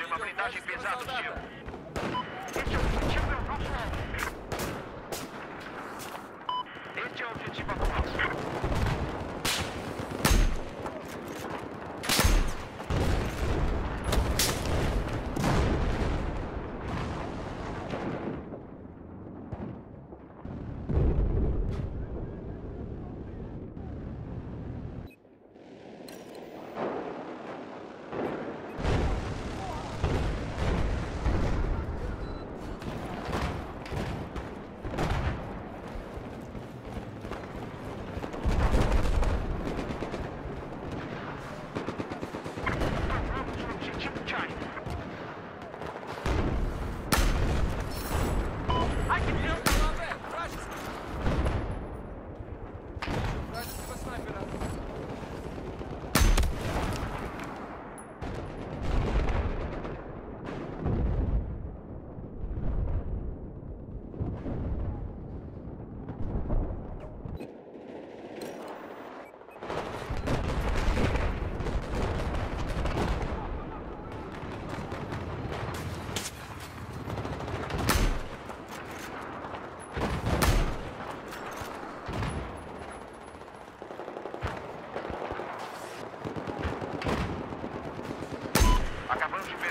Abordagem pesada, tio. Este é o objetivo, é o nosso alvo. Este é o objetivo. Acabamos de